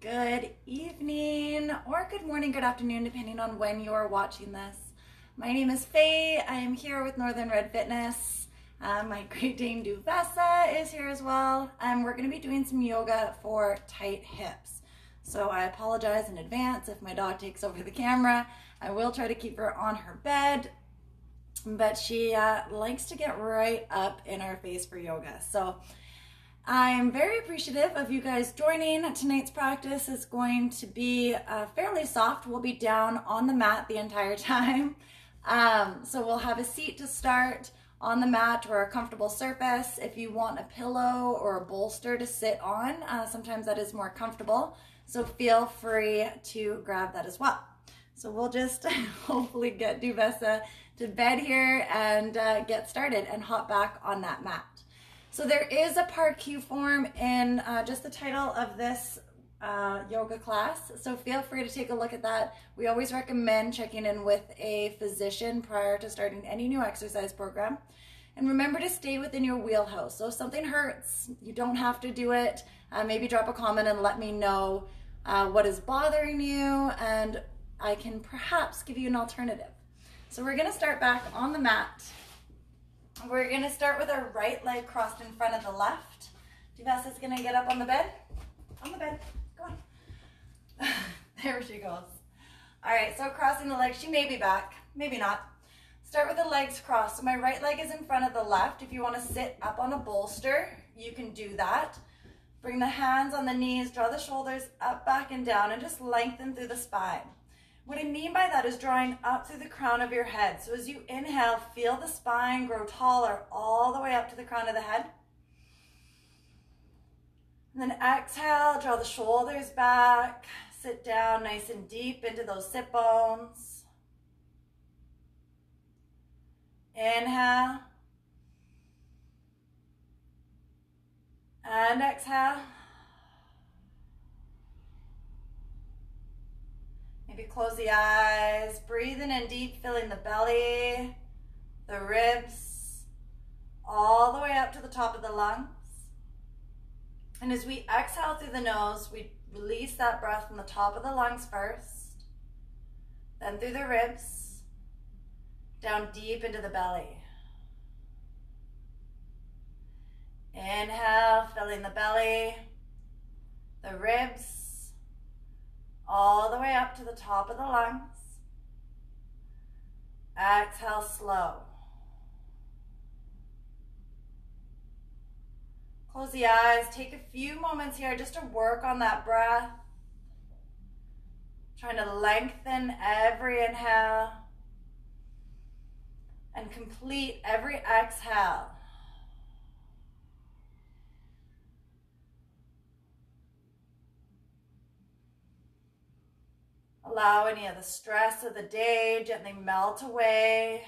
Good evening or good morning, good afternoon, depending on when you are watching this. My name is Faye. I am here with Northern Red Fitness. Uh, my Great Dane Duvessa is here as well. And we're going to be doing some yoga for tight hips. So I apologize in advance if my dog takes over the camera. I will try to keep her on her bed, but she uh, likes to get right up in our face for yoga. So I'm very appreciative of you guys joining. Tonight's practice is going to be uh, fairly soft. We'll be down on the mat the entire time. Um, so we'll have a seat to start on the mat or a comfortable surface. If you want a pillow or a bolster to sit on, uh, sometimes that is more comfortable. So feel free to grab that as well. So we'll just hopefully get Duvessa to bed here and uh, get started and hop back on that mat. So there is a PAR-Q form in uh, just the title of this uh, yoga class. So feel free to take a look at that. We always recommend checking in with a physician prior to starting any new exercise program. And remember to stay within your wheelhouse. So if something hurts, you don't have to do it. Uh, maybe drop a comment and let me know uh, what is bothering you and I can perhaps give you an alternative. So we're gonna start back on the mat. We're gonna start with our right leg crossed in front of the left. Duvessa's gonna get up on the bed. On the bed, go on. there she goes. All right, so crossing the legs, she may be back, maybe not. Start with the legs crossed. So my right leg is in front of the left. If you wanna sit up on a bolster, you can do that. Bring the hands on the knees, draw the shoulders up, back, and down, and just lengthen through the spine. What I mean by that is drawing up through the crown of your head. So as you inhale, feel the spine grow taller all the way up to the crown of the head. And then exhale, draw the shoulders back, sit down nice and deep into those sit bones. Inhale. And exhale. Maybe close the eyes, breathing in deep, filling the belly, the ribs, all the way up to the top of the lungs. And as we exhale through the nose, we release that breath from the top of the lungs first, then through the ribs, down deep into the belly. Inhale, filling the belly, the ribs, all the way up to the top of the lungs. Exhale slow. Close the eyes. Take a few moments here just to work on that breath. Trying to lengthen every inhale and complete every exhale. Allow any of the stress of the day gently melt away.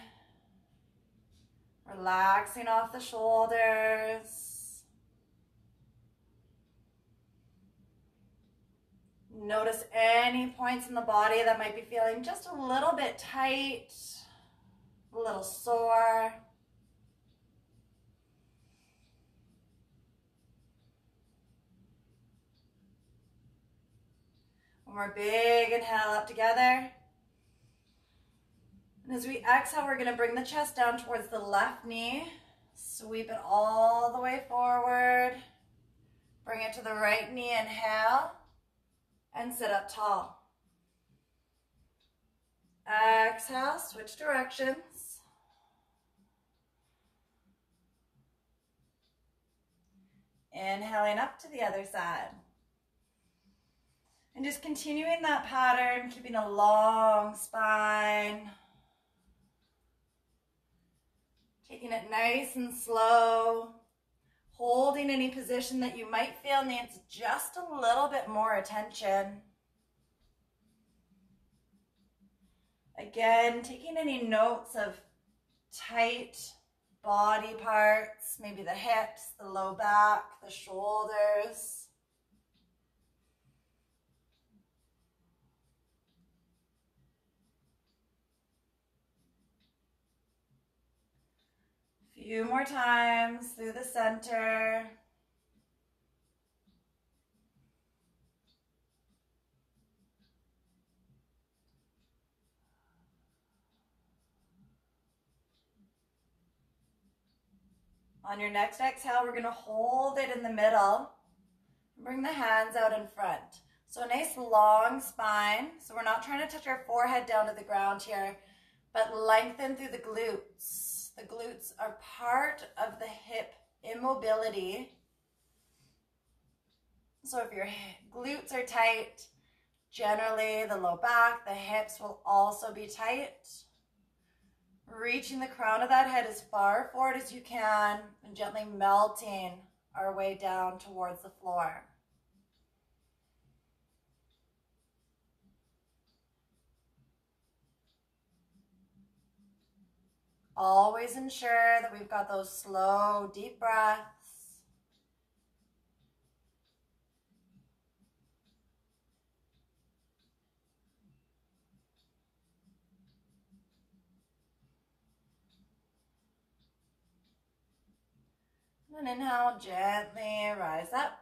Relaxing off the shoulders. Notice any points in the body that might be feeling just a little bit tight, a little sore. One more big inhale up together. And as we exhale, we're going to bring the chest down towards the left knee. Sweep it all the way forward. Bring it to the right knee, inhale. And sit up tall. Exhale, switch directions. Inhaling up to the other side. And just continuing that pattern, keeping a long spine. Taking it nice and slow. Holding any position that you might feel needs just a little bit more attention. Again, taking any notes of tight body parts, maybe the hips, the low back, the shoulders. few more times through the center. On your next exhale, we're gonna hold it in the middle. Bring the hands out in front. So a nice long spine. So we're not trying to touch our forehead down to the ground here, but lengthen through the glutes. The glutes are part of the hip immobility. So if your glutes are tight, generally the low back, the hips will also be tight. Reaching the crown of that head as far forward as you can and gently melting our way down towards the floor. Always ensure that we've got those slow, deep breaths. And inhale, gently rise up,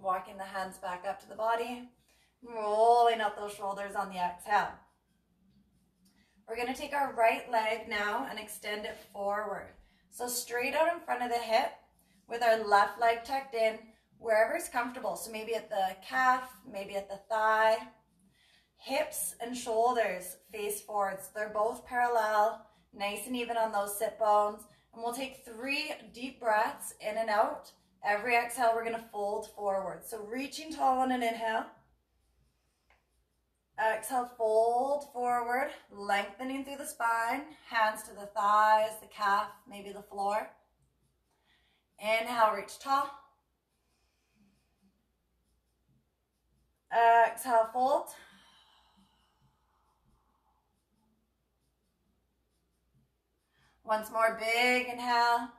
walking the hands back up to the body, rolling up those shoulders on the exhale. We're to take our right leg now and extend it forward. So straight out in front of the hip with our left leg tucked in, wherever is comfortable. So maybe at the calf, maybe at the thigh. Hips and shoulders face forwards. They're both parallel, nice and even on those sit bones. And we'll take three deep breaths in and out. Every exhale, we're to fold forward. So reaching tall on an inhale. Exhale, fold forward, lengthening through the spine, hands to the thighs, the calf, maybe the floor. Inhale, reach tall. Exhale, fold. Once more, big inhale.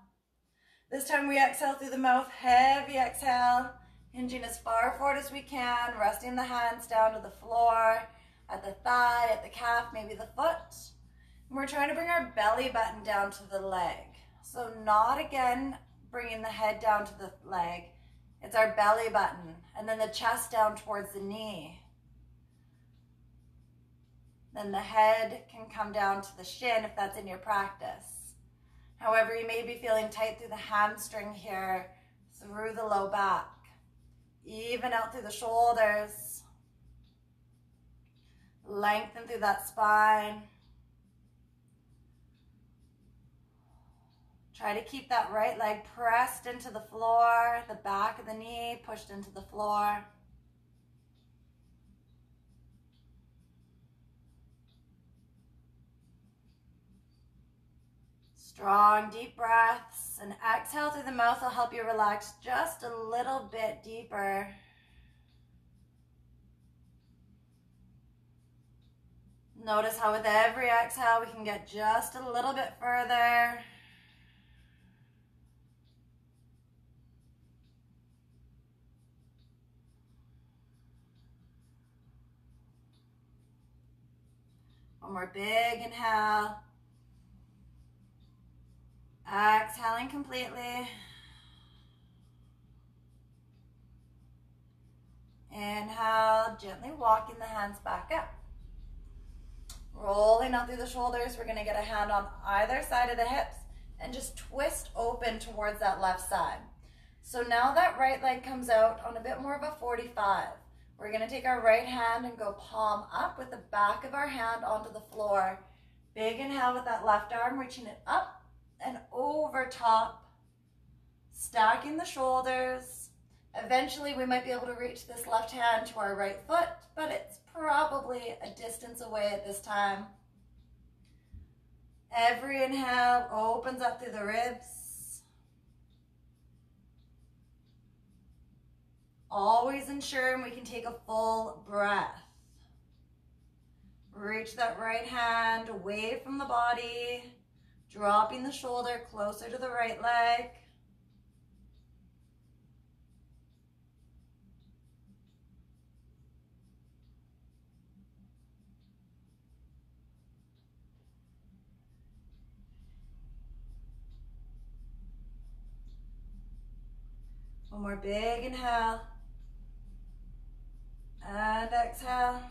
This time we exhale through the mouth, heavy exhale. Hinging as far forward as we can, resting the hands down to the floor, at the thigh, at the calf, maybe the foot. And we're trying to bring our belly button down to the leg. So not again bringing the head down to the leg. It's our belly button. And then the chest down towards the knee. Then the head can come down to the shin if that's in your practice. However, you may be feeling tight through the hamstring here, through the low back. Even out through the shoulders. Lengthen through that spine. Try to keep that right leg pressed into the floor, the back of the knee pushed into the floor. Strong, deep breaths. And exhale through the mouth will help you relax just a little bit deeper. Notice how with every exhale we can get just a little bit further. One more big inhale. Exhaling completely. Inhale, gently walking the hands back up. Rolling out through the shoulders. We're going to get a hand on either side of the hips and just twist open towards that left side. So now that right leg comes out on a bit more of a 45. We're going to take our right hand and go palm up with the back of our hand onto the floor. Big inhale with that left arm, reaching it up and over top, stacking the shoulders. Eventually we might be able to reach this left hand to our right foot, but it's probably a distance away at this time. Every inhale opens up through the ribs. Always ensuring we can take a full breath. Reach that right hand away from the body, dropping the shoulder closer to the right leg. One more big inhale. And exhale.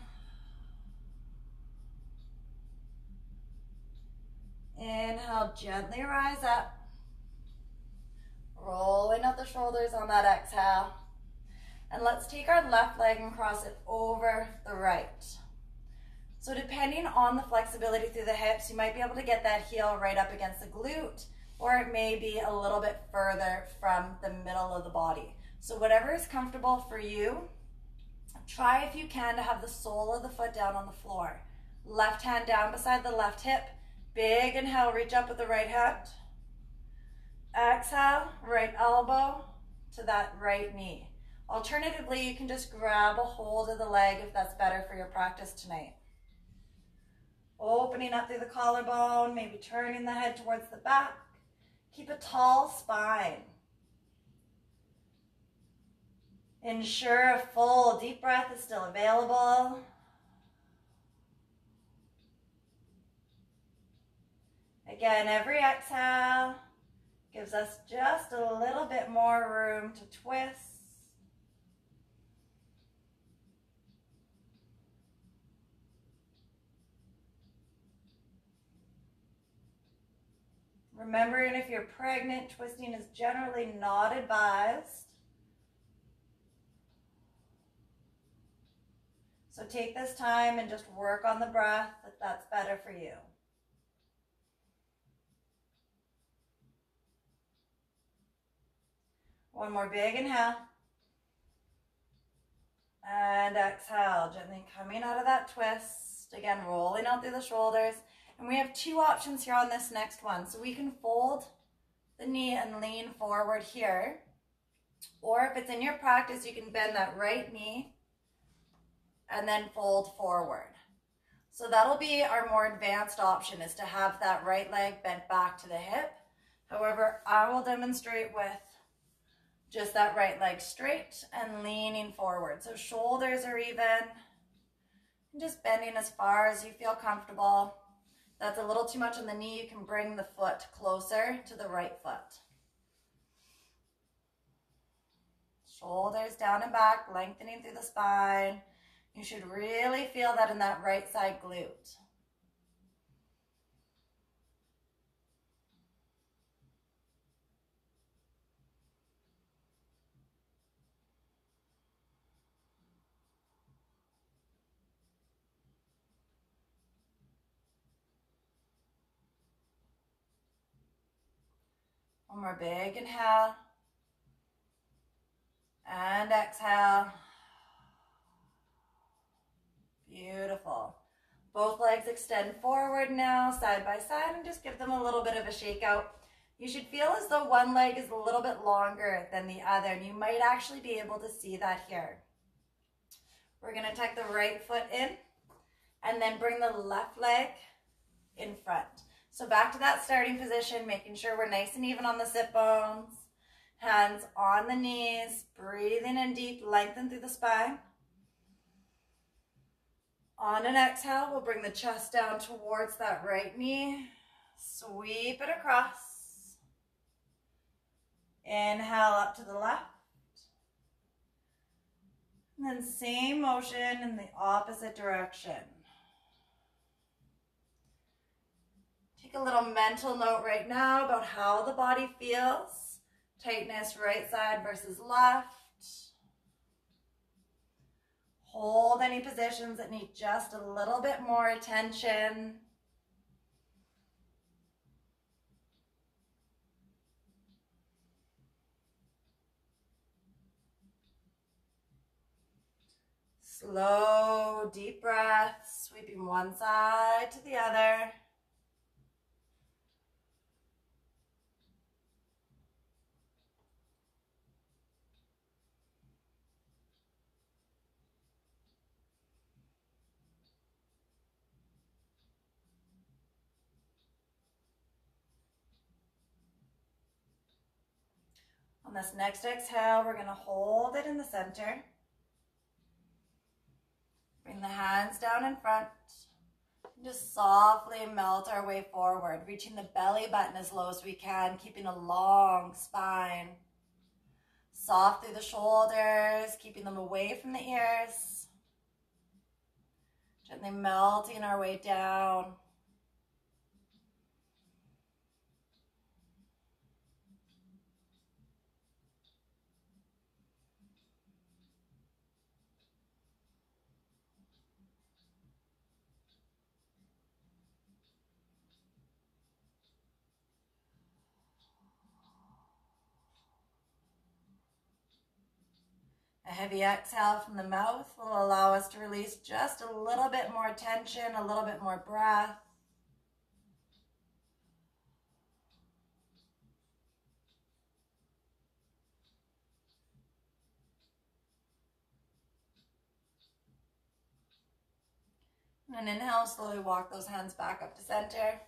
Inhale, gently rise up. Rolling up the shoulders on that exhale. And let's take our left leg and cross it over the right. So depending on the flexibility through the hips, you might be able to get that heel right up against the glute, or it may be a little bit further from the middle of the body. So whatever is comfortable for you, try if you can to have the sole of the foot down on the floor. Left hand down beside the left hip. Big inhale, reach up with the right hand. Exhale, right elbow to that right knee. Alternatively, you can just grab a hold of the leg if that's better for your practice tonight. Opening up through the collarbone, maybe turning the head towards the back. Keep a tall spine. Ensure a full deep breath is still available. Again, every exhale gives us just a little bit more room to twist. Remembering if you're pregnant, twisting is generally not advised. So take this time and just work on the breath if that's better for you. One more big inhale. And exhale, gently coming out of that twist. Again, rolling out through the shoulders. And we have two options here on this next one. So we can fold the knee and lean forward here. Or if it's in your practice, you can bend that right knee and then fold forward. So that'll be our more advanced option is to have that right leg bent back to the hip. However, I will demonstrate with just that right leg straight and leaning forward. So shoulders are even. Just bending as far as you feel comfortable that's a little too much on the knee, you can bring the foot closer to the right foot. Shoulders down and back, lengthening through the spine. You should really feel that in that right side glute. One more big inhale. And exhale. Beautiful. Both legs extend forward now, side by side, and just give them a little bit of a shake out. You should feel as though one leg is a little bit longer than the other, and you might actually be able to see that here. We're gonna tuck the right foot in, and then bring the left leg in front. So back to that starting position, making sure we're nice and even on the sit bones. Hands on the knees, breathing in deep, lengthen through the spine. On an exhale, we'll bring the chest down towards that right knee. Sweep it across. Inhale up to the left. And then same motion in the opposite direction. Take a little mental note right now about how the body feels. Tightness right side versus left. Hold any positions that need just a little bit more attention. Slow, deep breaths, sweeping one side to the other. This next exhale, we're going to hold it in the center. Bring the hands down in front. Just softly melt our way forward, reaching the belly button as low as we can, keeping a long spine. Soft through the shoulders, keeping them away from the ears. Gently melting our way down. Heavy exhale from the mouth will allow us to release just a little bit more tension, a little bit more breath. And inhale, slowly walk those hands back up to center.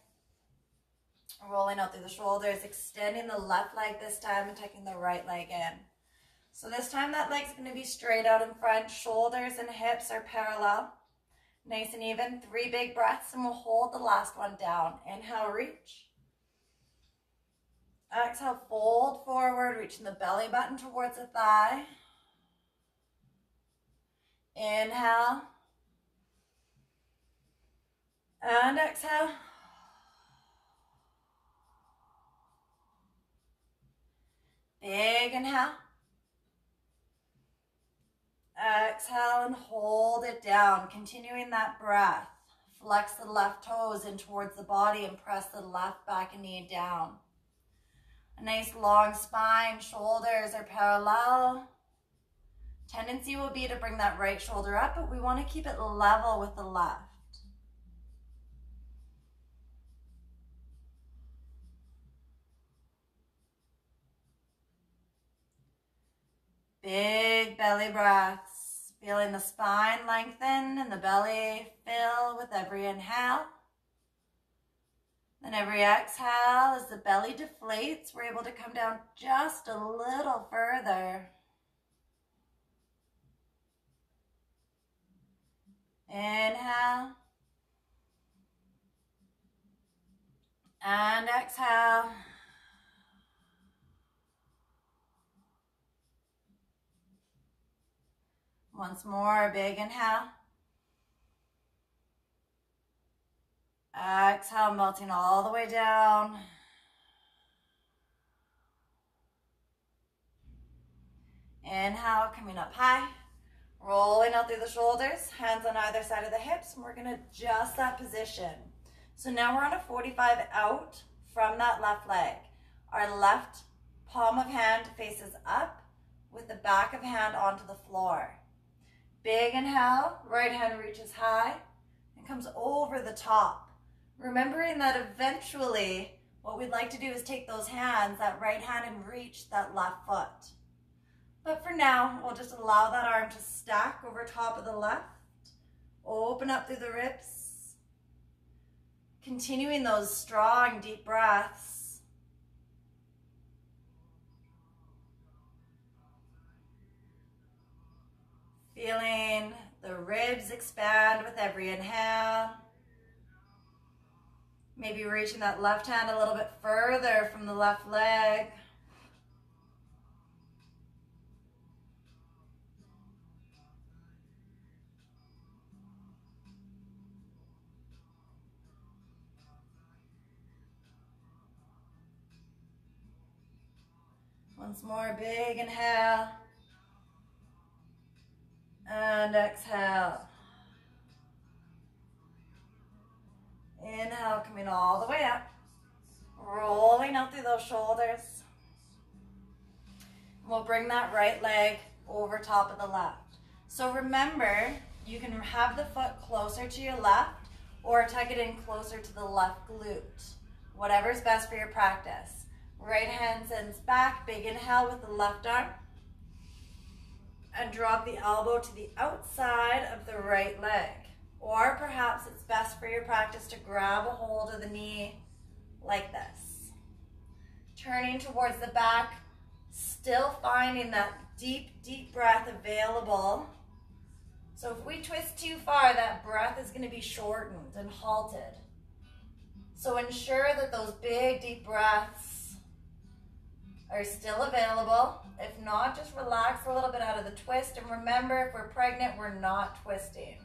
Rolling out through the shoulders, extending the left leg this time and taking the right leg in. So this time that leg's gonna be straight out in front. Shoulders and hips are parallel. Nice and even. Three big breaths and we'll hold the last one down. Inhale, reach. Exhale, fold forward, reaching the belly button towards the thigh. Inhale. And exhale. Big inhale. Exhale and hold it down, continuing that breath. Flex the left toes in towards the body and press the left back knee down. A nice long spine, shoulders are parallel. Tendency will be to bring that right shoulder up, but we want to keep it level with the left. Big belly breaths. Feeling the spine lengthen and the belly fill with every inhale. Then every exhale, as the belly deflates, we're able to come down just a little further. Inhale. And exhale. Once more, big inhale. Exhale, melting all the way down. Inhale, coming up high. Rolling out through the shoulders, hands on either side of the hips, and we're gonna adjust that position. So now we're on a 45 out from that left leg. Our left palm of hand faces up with the back of hand onto the floor. Big inhale, right hand reaches high and comes over the top. Remembering that eventually what we'd like to do is take those hands, that right hand, and reach that left foot. But for now, we'll just allow that arm to stack over top of the left. Open up through the ribs. Continuing those strong, deep breaths. Feeling the ribs expand with every inhale. Maybe reaching that left hand a little bit further from the left leg. Once more, big inhale. And exhale. Inhale, coming all the way up. Rolling out through those shoulders. We'll bring that right leg over top of the left. So remember, you can have the foot closer to your left or tuck it in closer to the left glute. Whatever's best for your practice. Right hand sends back, big inhale with the left arm. And drop the elbow to the outside of the right leg. Or perhaps it's best for your practice to grab a hold of the knee like this. Turning towards the back, still finding that deep, deep breath available. So if we twist too far, that breath is gonna be shortened and halted. So ensure that those big, deep breaths are still available. If not, just relax a little bit out of the twist. And remember, if we're pregnant, we're not twisting.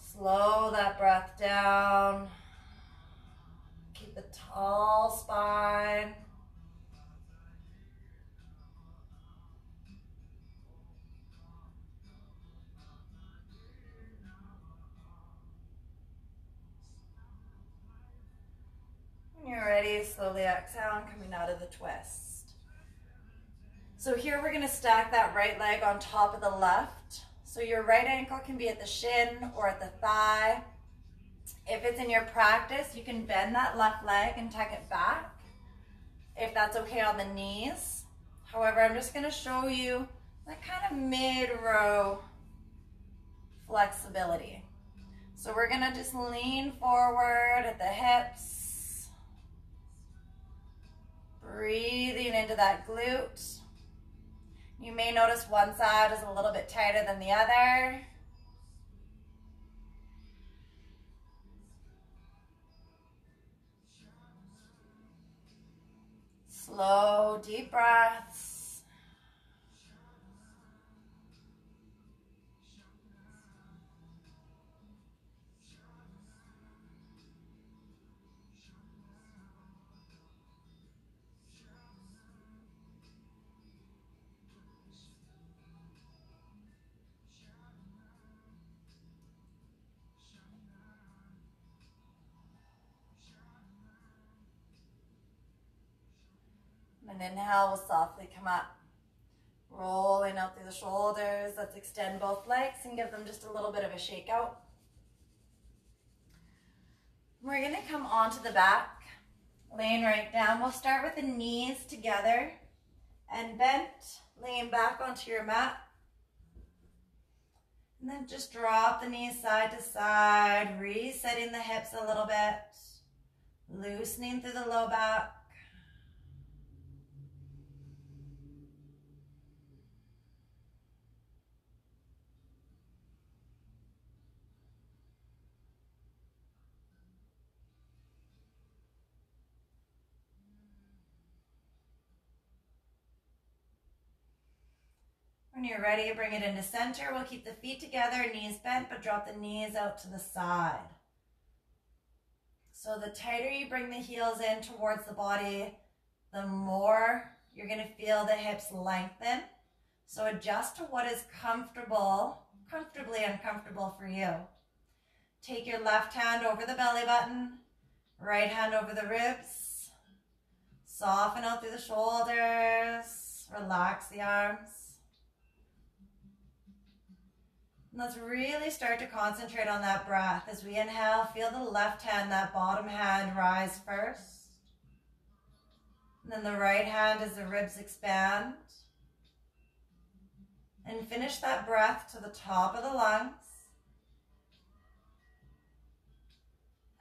Slow that breath down. Keep a tall spine. Ready, slowly exhale coming out of the twist. So here we're gonna stack that right leg on top of the left. So your right ankle can be at the shin or at the thigh. If it's in your practice, you can bend that left leg and tuck it back if that's okay on the knees. However, I'm just gonna show you that kind of mid-row flexibility. So we're gonna just lean forward at the hips, breathing into that glute. You may notice one side is a little bit tighter than the other. Slow, deep breaths. And inhale, we'll softly come up. Rolling out through the shoulders. Let's extend both legs and give them just a little bit of a shake out. We're gonna come onto the back, laying right down. We'll start with the knees together and bent, laying back onto your mat. And then just drop the knees side to side, resetting the hips a little bit, loosening through the low back. When you're ready, to bring it into center. We'll keep the feet together, knees bent, but drop the knees out to the side. So the tighter you bring the heels in towards the body, the more you're going to feel the hips lengthen. So adjust to what is comfortable, comfortably uncomfortable for you. Take your left hand over the belly button, right hand over the ribs. Soften out through the shoulders, relax the arms. Let's really start to concentrate on that breath. As we inhale, feel the left hand, that bottom hand rise first. And then the right hand as the ribs expand. And finish that breath to the top of the lungs.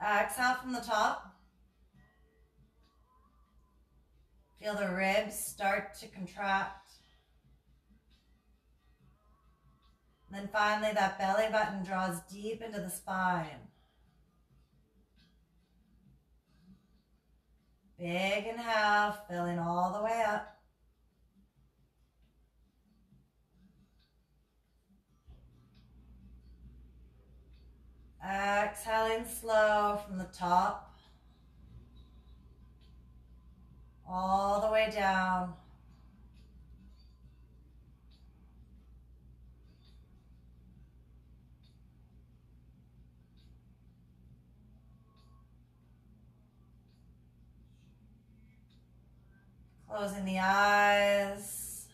Exhale from the top. Feel the ribs start to contract. Then finally, that belly button draws deep into the spine. Big inhale, filling all the way up. Exhaling slow from the top all the way down. Closing the eyes.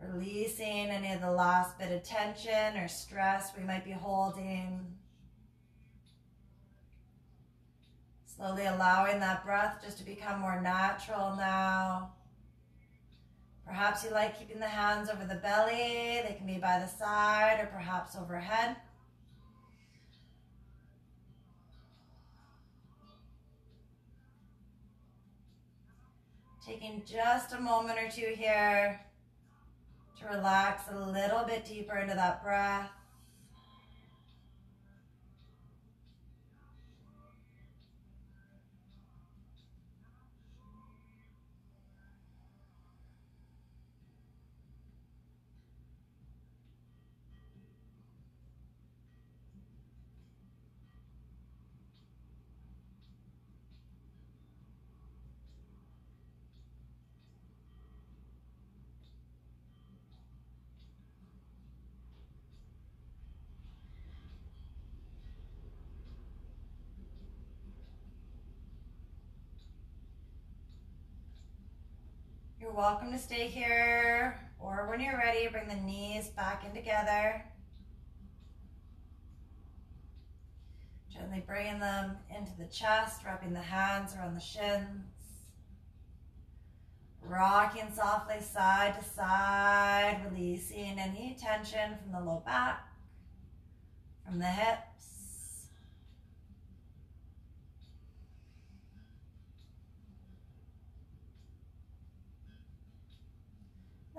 Releasing any of the last bit of tension or stress we might be holding. Slowly allowing that breath just to become more natural now. Perhaps you like keeping the hands over the belly. They can be by the side or perhaps overhead. Taking just a moment or two here to relax a little bit deeper into that breath. You're welcome to stay here, or when you're ready, bring the knees back in together. Gently bringing them into the chest, wrapping the hands around the shins. Rocking softly side to side, releasing any tension from the low back, from the hips.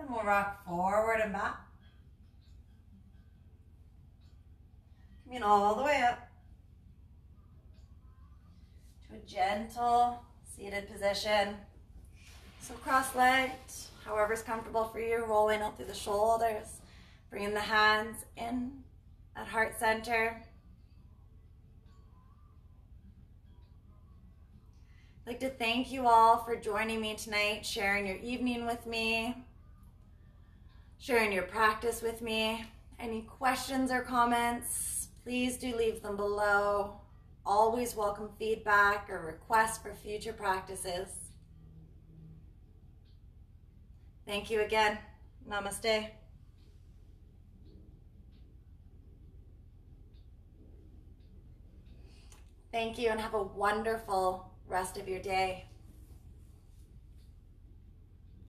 Then we'll rock forward and back. Coming all the way up to a gentle seated position. So cross-legged, however's comfortable for you, rolling out through the shoulders, bringing the hands in at heart center. I'd like to thank you all for joining me tonight, sharing your evening with me, sharing your practice with me. Any questions or comments, please do leave them below. Always welcome feedback or requests for future practices. Thank you again. Namaste. Thank you and have a wonderful rest of your day.